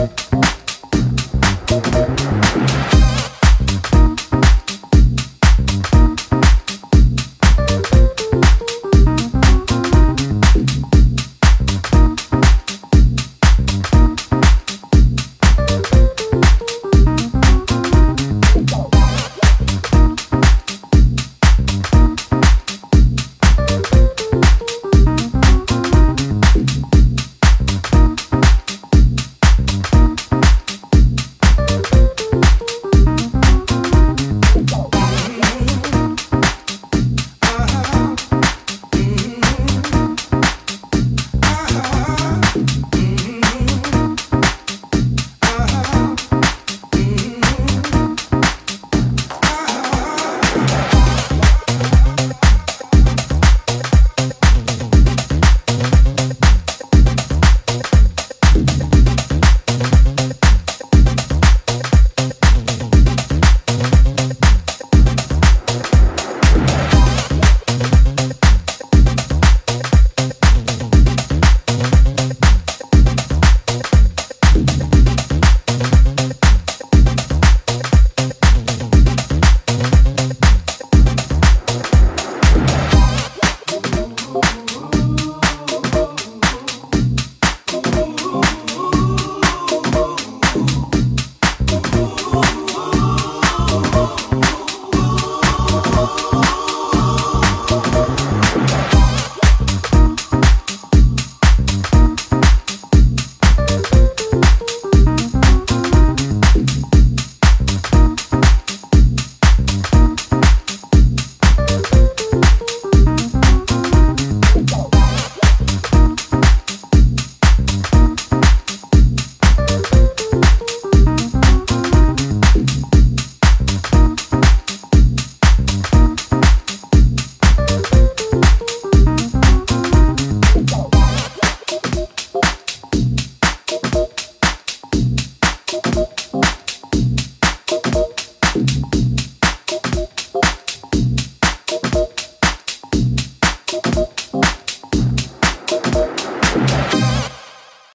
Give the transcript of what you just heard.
Thank